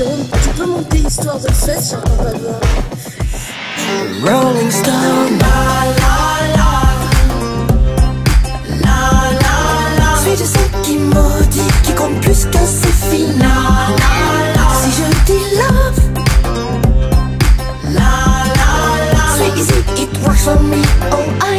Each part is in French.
Tu peux monter histoire de fête sur Papa Noir Rolling Stone. La la la. La la la. Suis-je celle qui maudit, qui compte plus que ses? La la. Si je dis love. La la la. Easy, it works for me. All I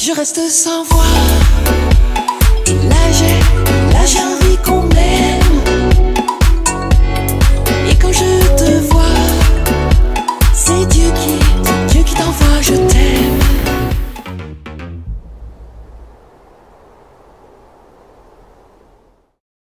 Je reste sans voix.